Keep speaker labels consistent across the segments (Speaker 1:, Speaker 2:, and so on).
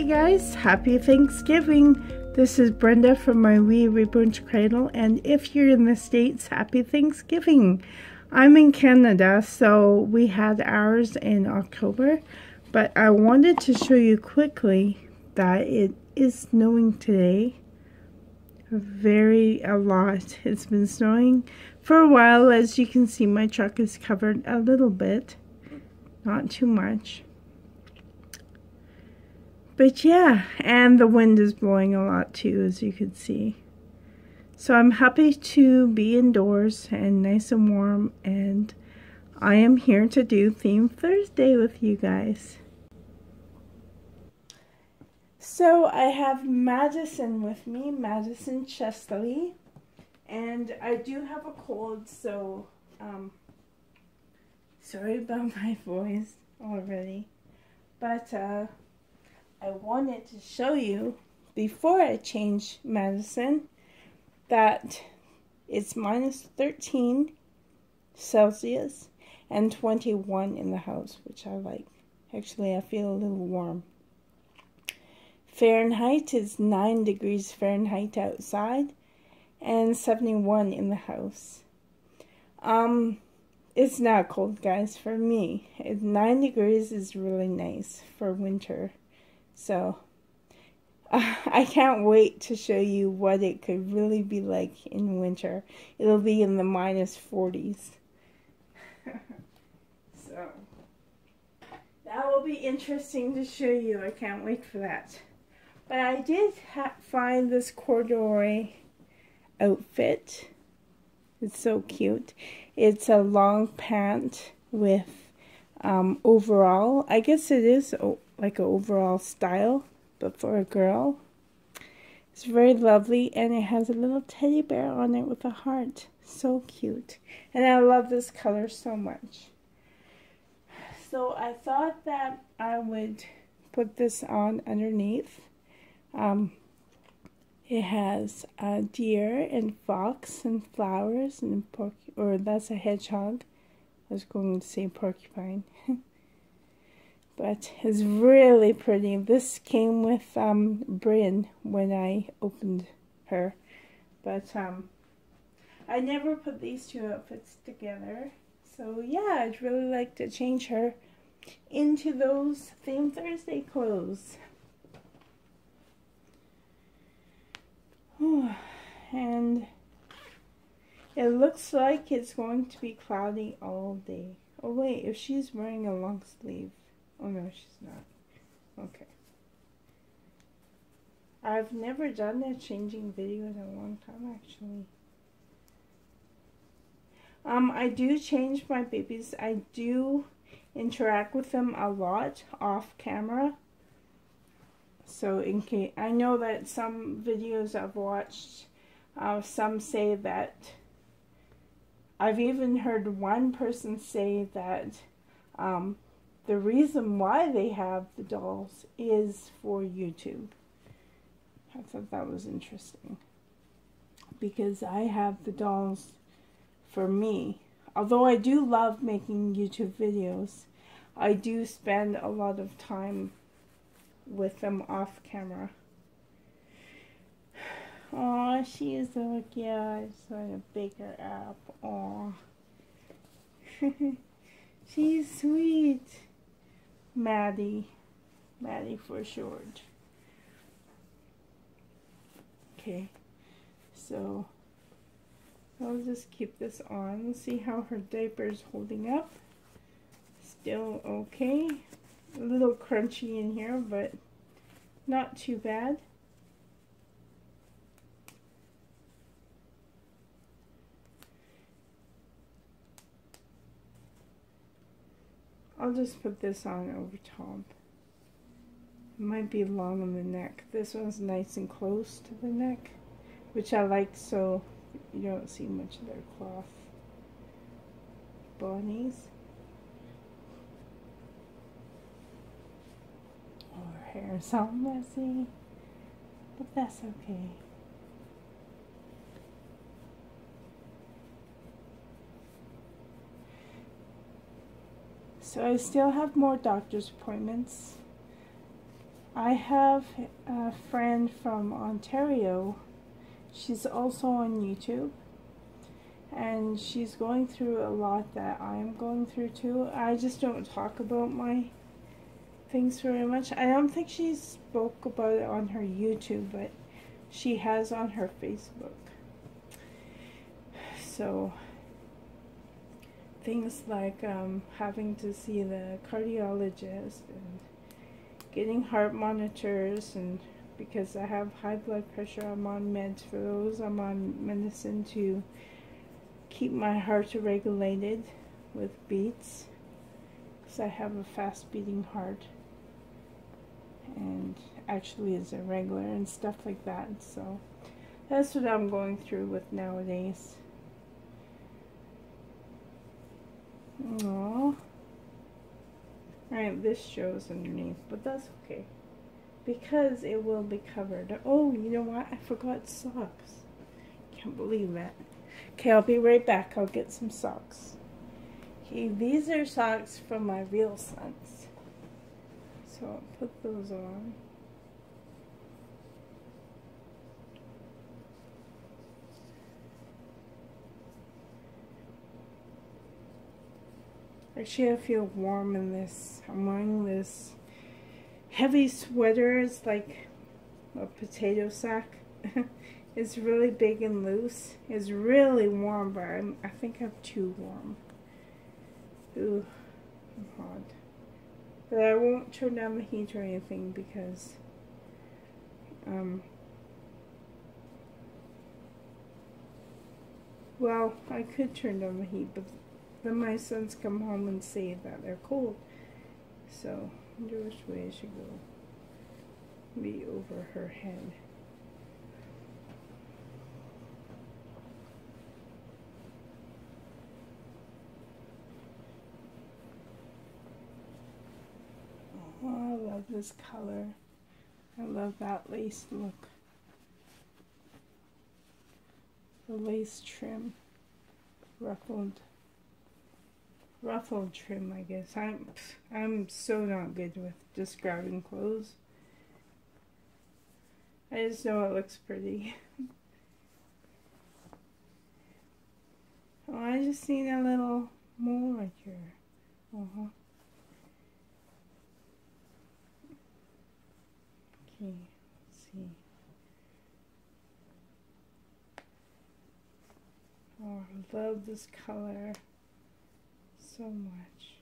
Speaker 1: Hey guys, happy Thanksgiving! This is Brenda from my wee reborn's cradle, and if you're in the States, happy Thanksgiving! I'm in Canada, so we had ours in October, but I wanted to show you quickly that it is snowing today. Very a lot. It's been snowing for a while. As you can see, my truck is covered a little bit, not too much. But yeah, and the wind is blowing a lot too, as you can see. So I'm happy to be indoors and nice and warm, and I am here to do Theme Thursday with you guys. So I have Madison with me, Madison Chesley, and I do have a cold, so um, sorry about my voice already, but uh, I wanted to show you before I change Madison that it's minus 13 Celsius and 21 in the house, which I like. Actually, I feel a little warm. Fahrenheit is 9 degrees Fahrenheit outside and 71 in the house. Um, it's not cold, guys, for me. 9 degrees is really nice for winter. So, uh, I can't wait to show you what it could really be like in winter. It'll be in the minus 40s. so, that will be interesting to show you. I can't wait for that. But I did find this corduroy outfit. It's so cute. It's a long pant with um, overall. I guess it is like an overall style, but for a girl. It's very lovely, and it has a little teddy bear on it with a heart. So cute. And I love this color so much. So I thought that I would put this on underneath um, it has a deer and fox and flowers and porc or that's a hedgehog. I was going to say porcupine. but it's really pretty. This came with um, Bryn when I opened her. But um, I never put these two outfits together. So yeah, I'd really like to change her into those Theme Thursday clothes. and it looks like it's going to be cloudy all day. Oh wait, if she's wearing a long sleeve. Oh no, she's not. Okay. I've never done a changing video in a long time actually. Um, I do change my babies. I do interact with them a lot off camera. So in case, I know that some videos I've watched, uh, some say that, I've even heard one person say that um, the reason why they have the dolls is for YouTube. I thought that was interesting. Because I have the dolls for me. Although I do love making YouTube videos, I do spend a lot of time with them off camera. Oh, she is so cute. I just want to pick her up. Oh, she's sweet. Maddie. Maddie for short. Okay, so I'll just keep this on. See how her diaper is holding up. Still okay a little crunchy in here, but not too bad. I'll just put this on over top. It might be long on the neck. This one's nice and close to the neck, which I like so you don't see much of their cloth bodies. hair is all messy, but that's okay. So I still have more doctor's appointments. I have a friend from Ontario. She's also on YouTube. And she's going through a lot that I'm going through too. I just don't talk about my things very much. I don't think she spoke about it on her YouTube, but she has on her Facebook. So, things like um, having to see the cardiologist and getting heart monitors and because I have high blood pressure I'm on meds for those. I'm on medicine to keep my heart regulated with beats because I have a fast beating heart and actually is irregular and stuff like that. So that's what I'm going through with nowadays Aww. Alright, this shows underneath, but that's okay. Because it will be covered. Oh, you know what? I forgot socks. Can't believe that. Okay, I'll be right back. I'll get some socks. Okay, these are socks from my real sons. So I'll put those on. Actually, I feel warm in this. I'm wearing this heavy sweater. It's like a potato sack. it's really big and loose. It's really warm, but I'm, I think I'm too warm. Ooh, I'm hot. But I won't turn down the heat or anything because um, well, I could turn down the heat, but then my sons come home and say that they're cold. So, I which way should go. Be over her head. Oh, I love this color. I love that lace look. The lace trim, ruffled ruffled trim, I guess. I'm I'm so not good with describing clothes. I just know it looks pretty. oh, I just seen a little mole right here. Uh-huh. Okay, let's see. Oh, I love this color so much.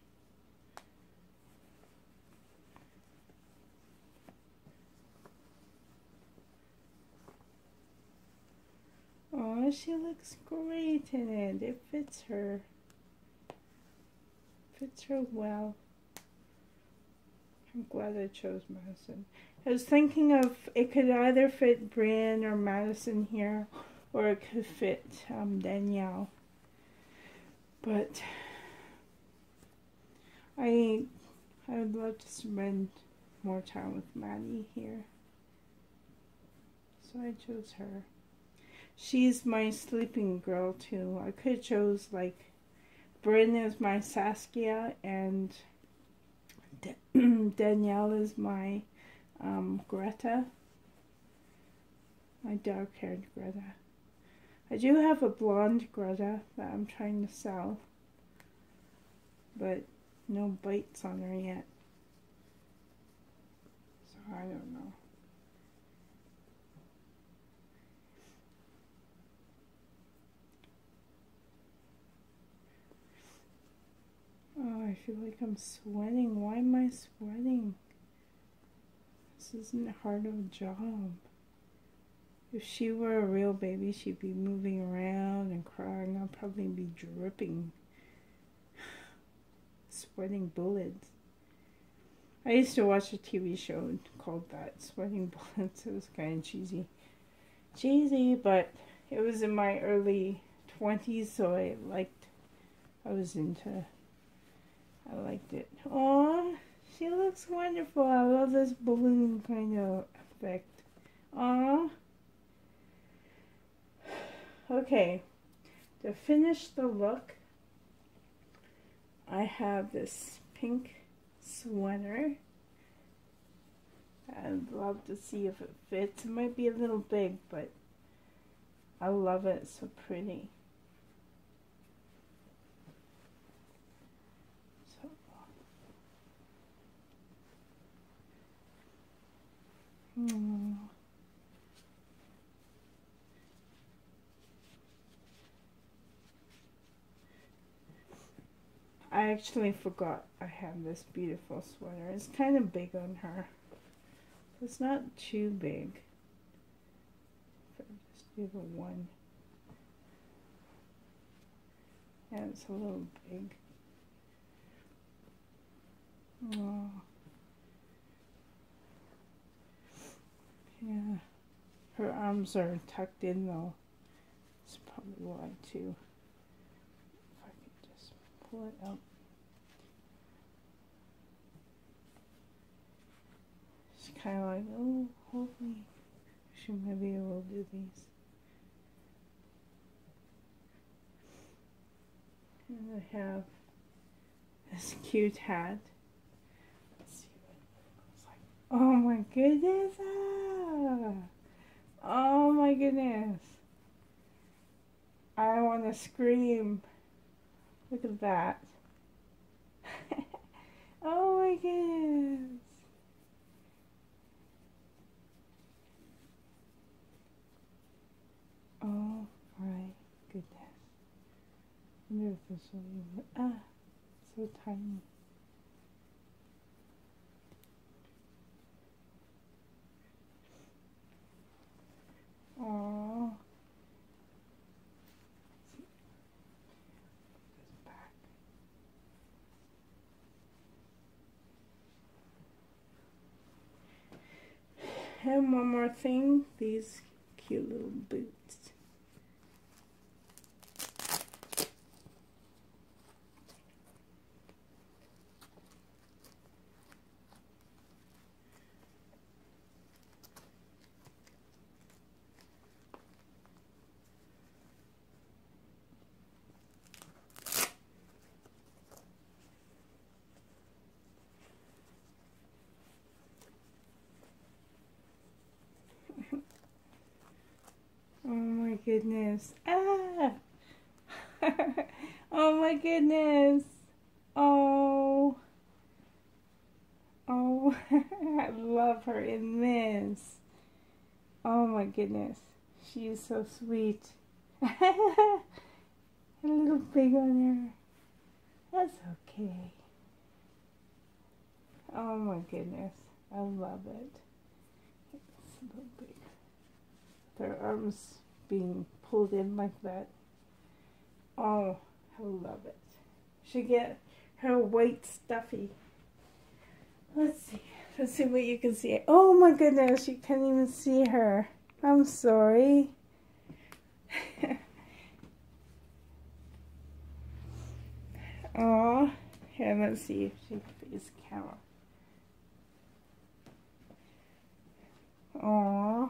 Speaker 1: Oh, she looks great in it. It fits her. Fits her well. I'm glad I chose Madison. I was thinking of it could either fit Bryn or Madison here, or it could fit um, Danielle. But I I would love to spend more time with Maddie here. So I chose her. She's my sleeping girl too. I could have chose like Bryn is my Saskia and Danielle is my um, Greta. My dark haired Greta. I do have a blonde Greta that I'm trying to sell. But no bites on her yet. So I don't know. Oh, I feel like I'm sweating. Why am I sweating? This isn't hard of a job. If she were a real baby, she'd be moving around and crying. I'd probably be dripping Sweating Bullets. I used to watch a TV show called that, Sweating Bullets. It was kind of cheesy. Cheesy, but it was in my early 20s, so I liked, I was into, I liked it. Aw, she looks wonderful. I love this balloon kind of effect. Aw. Okay, to finish the look, I have this pink sweater I'd love to see if it fits. It might be a little big, but I love it. It's so pretty. So, hmm. I actually forgot I have this beautiful sweater. It's kind of big on her. It's not too big. Just do the one. Yeah, it's a little big. Oh. Yeah. Her arms are tucked in though. It's probably why too. If I could just pull it out. It's kind of like, oh, hopefully she might be able to do these. And I have this cute hat. Let's see what it looks like. Oh my goodness! Ah! Oh my goodness! I want to scream. Look at that. oh my goodness. Oh my goodness. I wonder if this will even, ah, so tiny. Aww. One more thing, these cute little boots. Oh my goodness. Ah! oh my goodness. Oh. Oh, I love her in this. Oh my goodness. She is so sweet. a little big on her. That's okay. Oh my goodness. I love it. It's a little big their arms being pulled in like that. Oh, I love it. She get her white stuffy. Let's see. Let's see what you can see. Oh my goodness, you can't even see her. I'm sorry. oh, here, let's see if she face camera. Oh.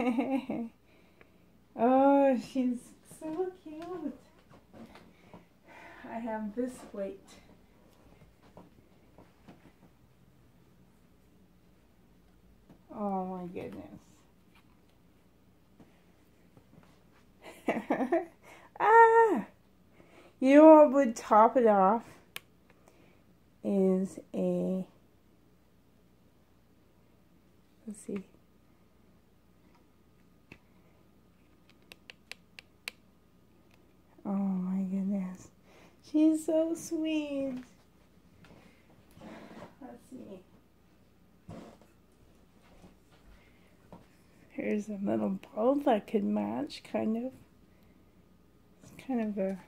Speaker 1: oh, she's so cute. I have this weight. Oh my goodness. ah! You know what would top it off? Is a. Let's see. Oh my goodness. She's so sweet. Let's see. Here's a little bow that could match, kind of. It's kind of a.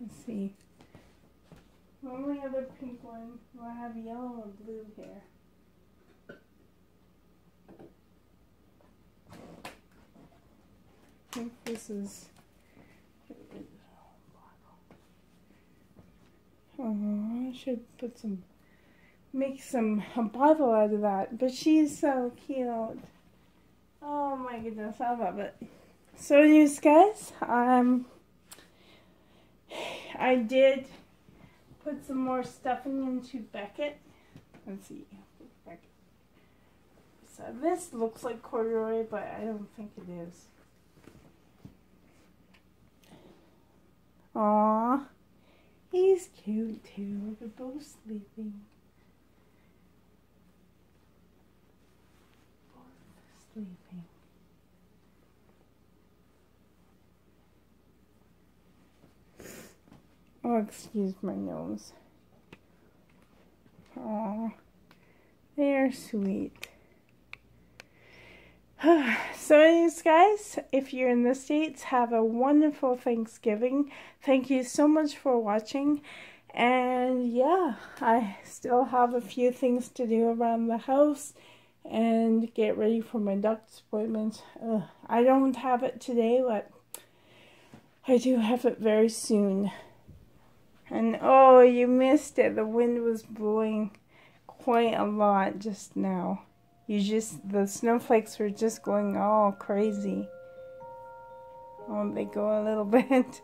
Speaker 1: Let's see. Only other pink one, will have yellow and blue here. Think this is. Oh, I should put some, make some a bottle out of that. But she's so cute. Oh my goodness, I love it. So, you guys, um, I did put some more stuffing into Beckett. Let's see. So this looks like corduroy, but I don't think it is. Aww. He's cute too. They're both sleeping. Both sleeping. Oh, excuse my nose. Oh, they're sweet. so anyways guys if you're in the states have a wonderful thanksgiving. Thank you so much for watching. And yeah i still have a few things to do around the house and get ready for my doctor's appointment. Ugh, i don't have it today but i do have it very soon. And oh you missed it. The wind was blowing quite a lot just now you just, the snowflakes were just going all crazy. Oh, they go a little bit.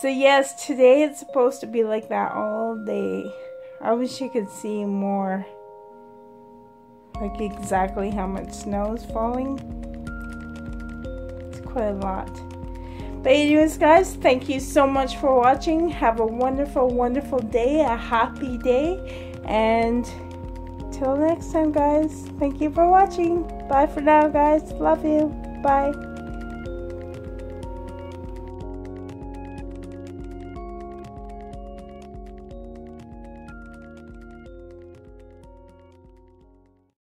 Speaker 1: So yes, today it's supposed to be like that all day. I wish you could see more. Like exactly how much snow is falling. It's quite a lot. But anyways guys, thank you so much for watching. Have a wonderful, wonderful day, a happy day, and Till next time, guys. Thank you for watching. Bye for now, guys. Love you. Bye.